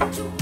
아!